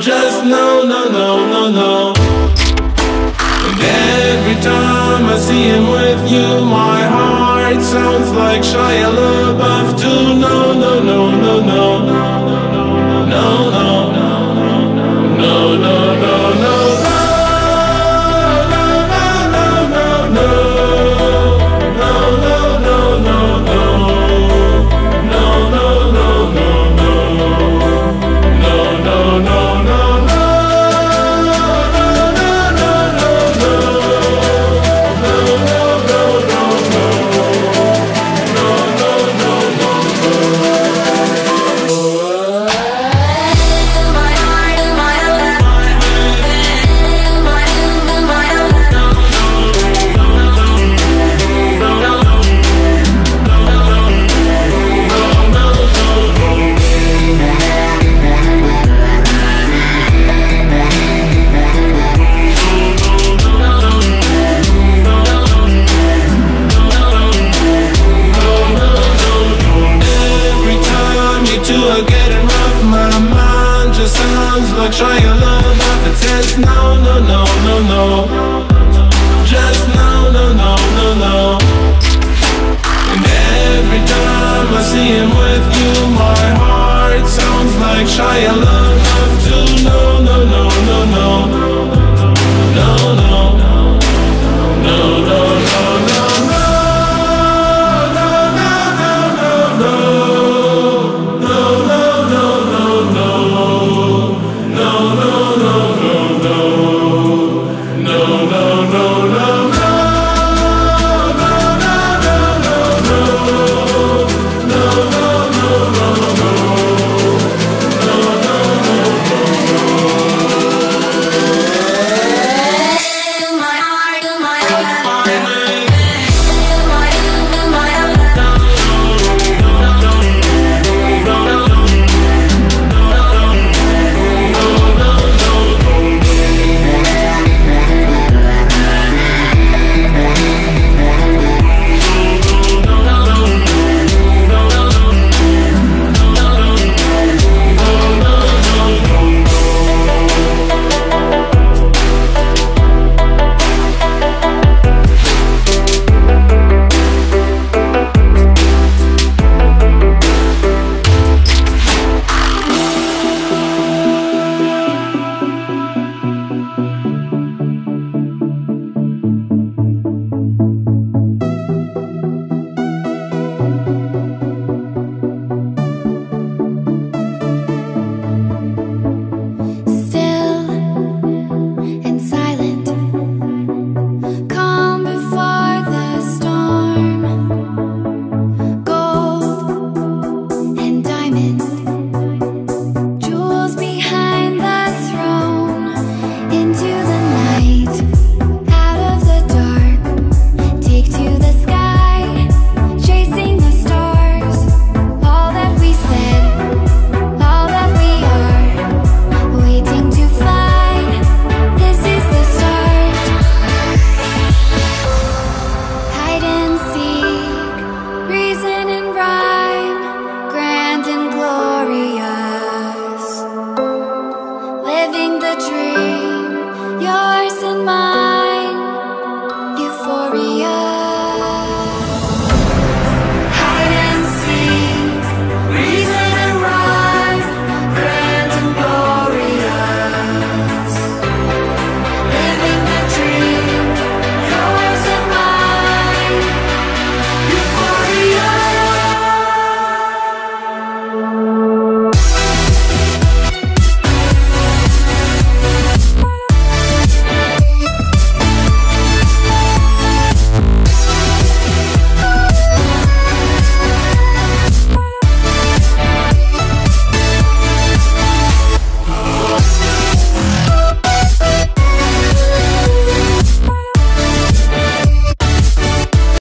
Just no, no, no, no, no. And every time I see him with you, my heart sounds like Shia LaBeouf too. No, no, no, no, no, no,